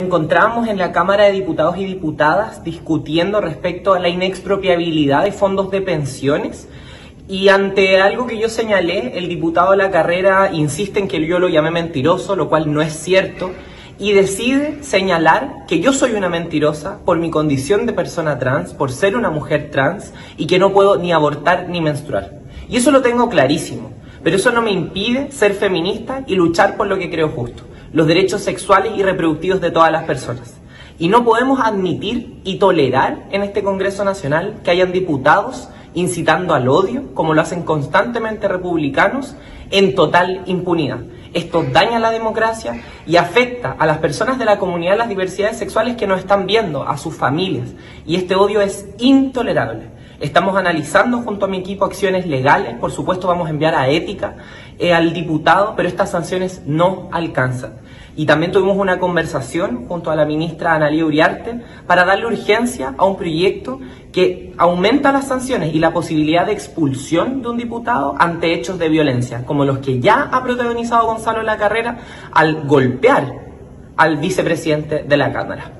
encontramos en la Cámara de Diputados y Diputadas discutiendo respecto a la inexpropiabilidad de fondos de pensiones y ante algo que yo señalé, el diputado de la carrera insiste en que yo lo llamé mentiroso, lo cual no es cierto, y decide señalar que yo soy una mentirosa por mi condición de persona trans, por ser una mujer trans y que no puedo ni abortar ni menstruar. Y eso lo tengo clarísimo, pero eso no me impide ser feminista y luchar por lo que creo justo los derechos sexuales y reproductivos de todas las personas. Y no podemos admitir y tolerar en este Congreso Nacional que hayan diputados incitando al odio, como lo hacen constantemente republicanos, en total impunidad. Esto daña la democracia y afecta a las personas de la comunidad las diversidades sexuales que nos están viendo, a sus familias. Y este odio es intolerable. Estamos analizando junto a mi equipo acciones legales, por supuesto vamos a enviar a ética eh, al diputado, pero estas sanciones no alcanzan. Y también tuvimos una conversación junto a la ministra Analia Uriarte para darle urgencia a un proyecto que aumenta las sanciones y la posibilidad de expulsión de un diputado ante hechos de violencia, como los que ya ha protagonizado Gonzalo en la carrera al golpear al vicepresidente de la Cámara.